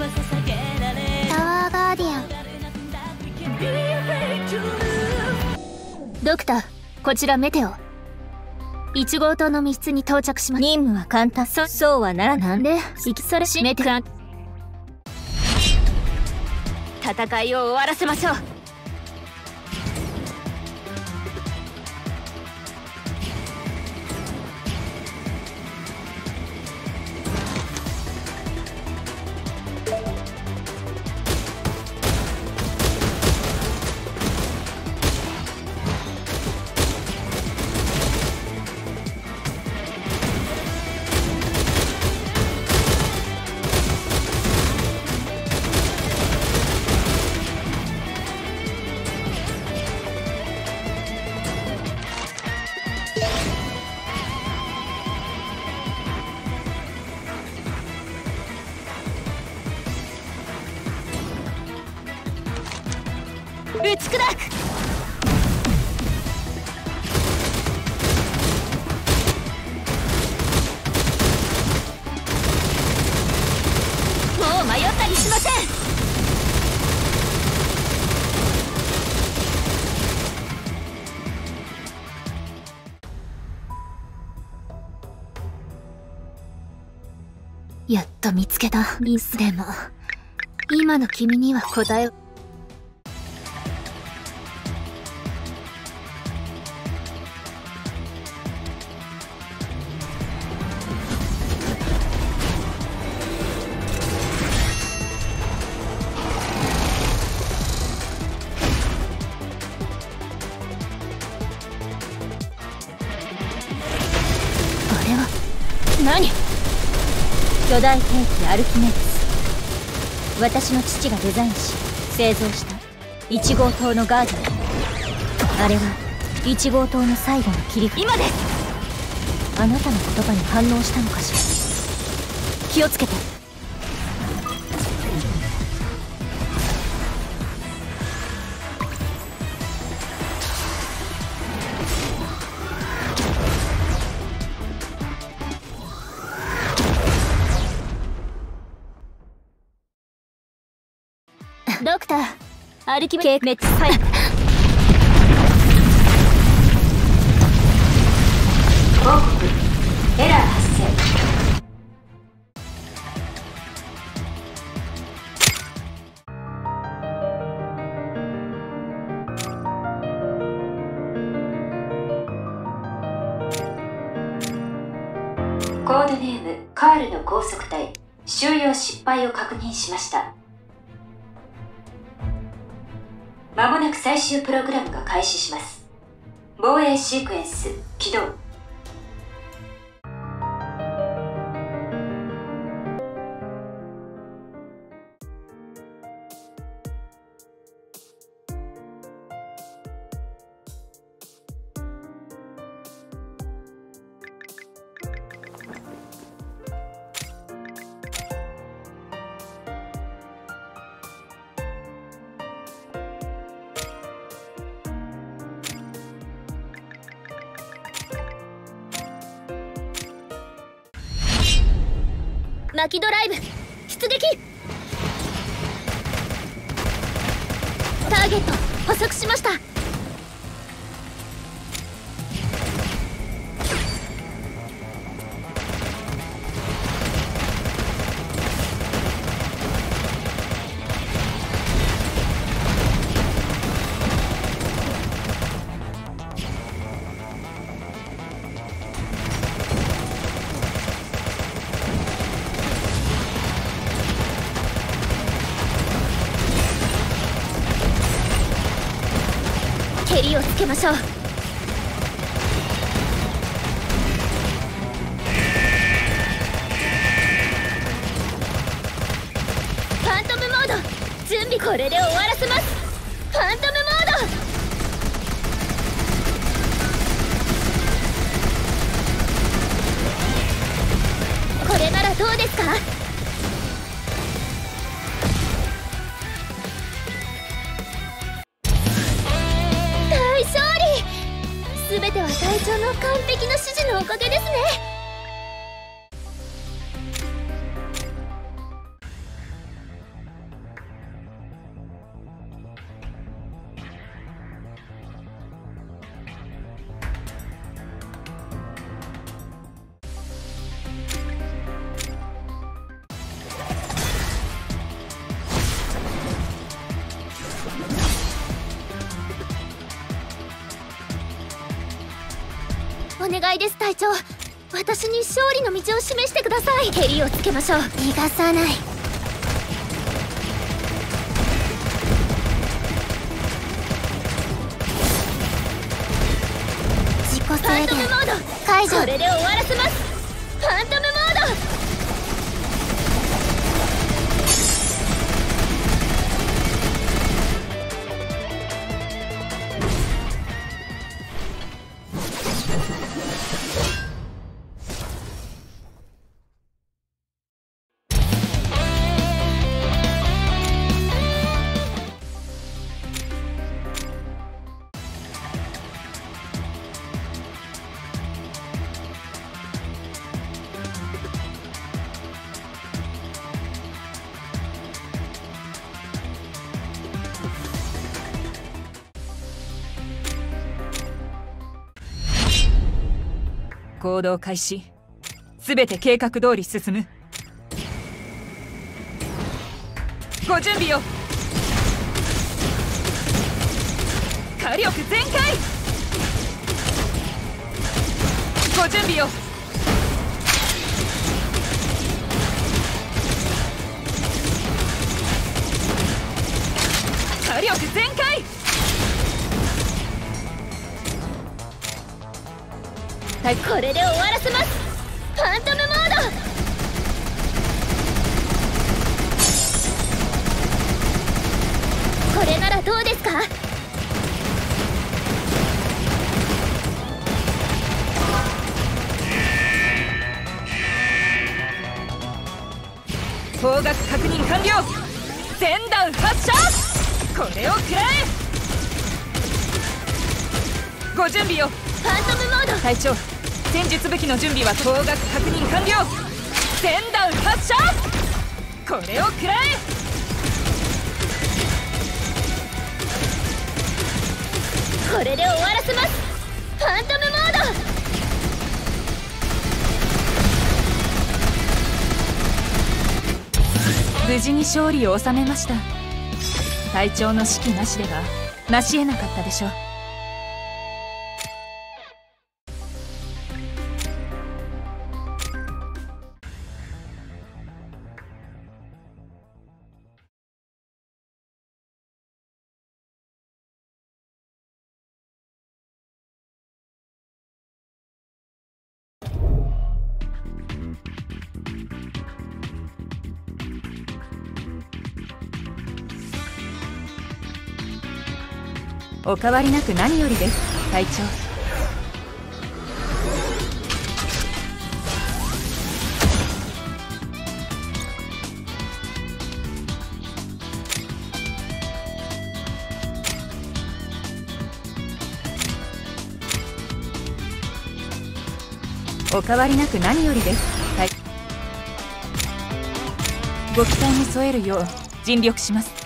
タワーガーディアン。ドクターこちらメテオ。1号棟の密室に到着します。任務は簡単。そそうはならなんで行きそれしメテオ戦いを終わらせましょう打ち砕くもう迷ったりしません。やっと見つけた。ミスでも今の君には答え何？巨大兵器アルキメデス私の父がデザインし製造した1号棟のガーデン。あれは1号棟の最後の切り札。今です！あなたの言葉に反応したのかしら？気をつけてクターアルキメケーメッツはい報告エラー発生コードネームカールの高速隊。収容失敗を確認しましたまもなく最終プログラムが開始します。防衛シークエンス起動。巻きドライブ。出撃。ターゲット捕捉しました。りをつけましょう。ファントムモード。準備これで終わらせます。ファントムモード。これならどうですか？全ては隊長の完璧な指示のおかげですね。願いです隊長。私に勝利の道を示してください。ヘリをつけましょう。逃がさない。自己制限。解除。これで終わらせます行動開始。すべて計画通り進む。ご準備を。火力全開。ご準備を。火力全開。はいこれで終わらせます。ファントムモード。これならどうですか？方角確認完了。全弾発射！これを食らえ！ご準備を。ファントムモード。隊長戦術武器の準備は方角確認完了。全弾発射。これを食らえ。これで終わらせます。ファントムモード。無事に勝利を収めました。隊長の指揮なしでは成し得なかったでしょうお変わりなく何よりです隊長。お変わりなく何よりですはいご期待に添えるよう尽力します。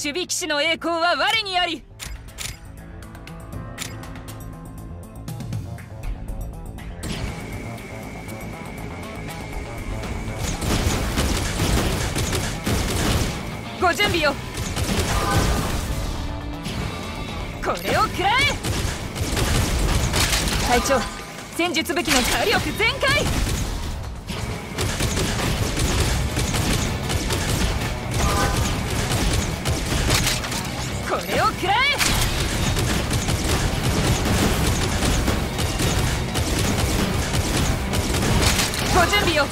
守備騎士の栄光は我にあり。ご準備を。これを食らえ。隊長戦術武器の火力全開。れを食らえ！ご準備を！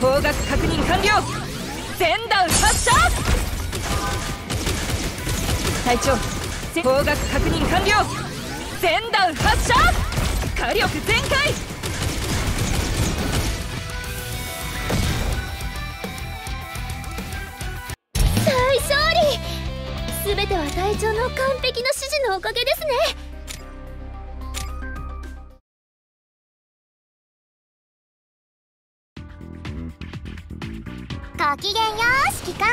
方角確認完了！全弾発射！隊長方角確認完了！全弾発射！火力全開！大勝利！全ては隊長の完璧な指示のおかげですね。ごきげんよ指揮官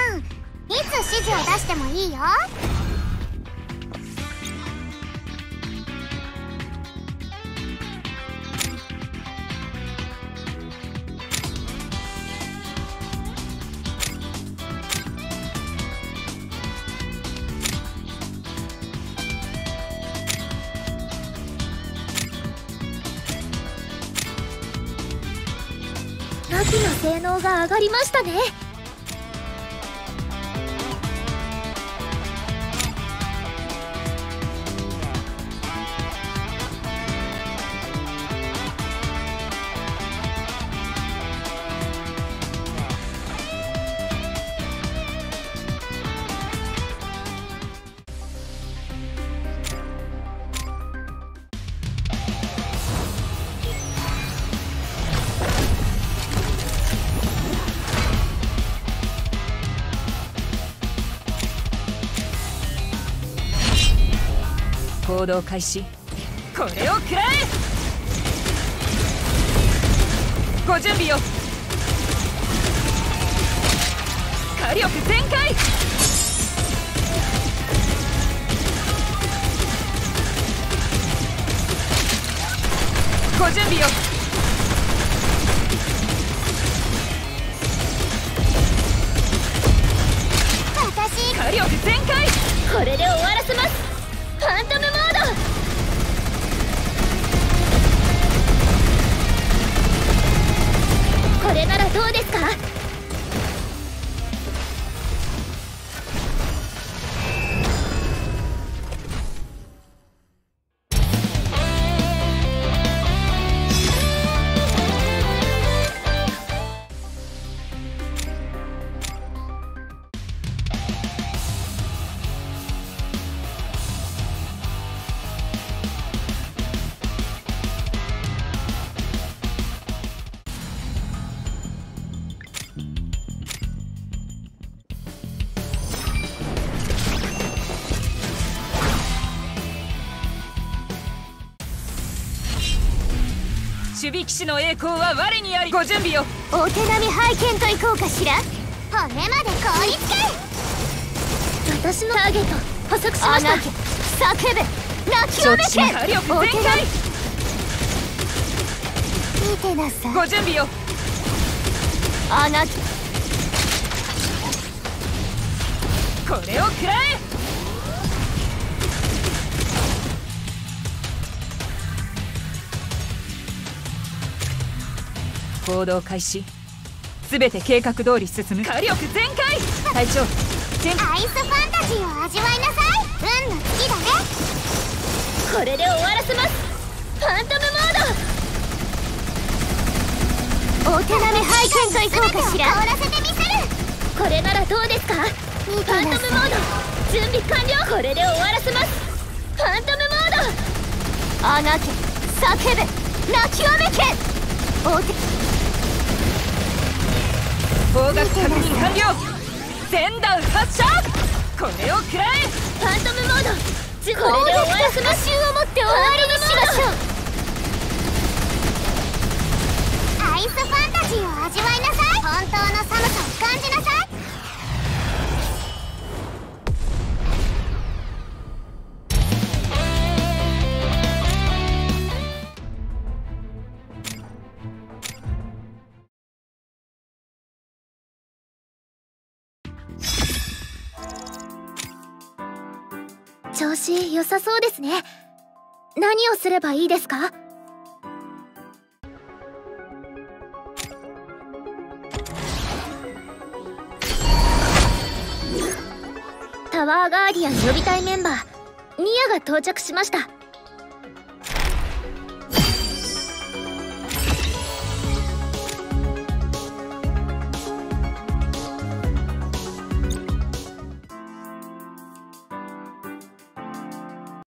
いつ指示を出してもいいよ。の性能が上がりましたね。行動開始。これを食らえ！ご準備を！火力全開！ご準備を！私！火力全開！これで終わらせまどうですか？守備騎士の栄光は我にありご準備を。お手並み拝見といこうかしら。骨まで凍りつけ。私のターゲット捕捉しました。叫べ。泣き承わめけ。知しました火力全開。見てなさいご準備を。穴けこれを食らえ行動開始。すべて計画通り進む。火力全開！隊長全アイスファンタジーを味わいなさい。運の月だね。これで終わらせます。ファントムモーお手並み拝見といこうかしら。凍らせてみせる。ドこれならどうですか？ファントムモード準備完了。これで終わらせます。ファントムモード。穴け叫べ。泣きわめけお手方角確認完了全弾発射これを食らえファントムモードこれで終わらせます復讐を持って終わりにしましょうし良さそうですね。何をすればいいですか？タワーガーディアン予備隊メンバーニアが到着しました。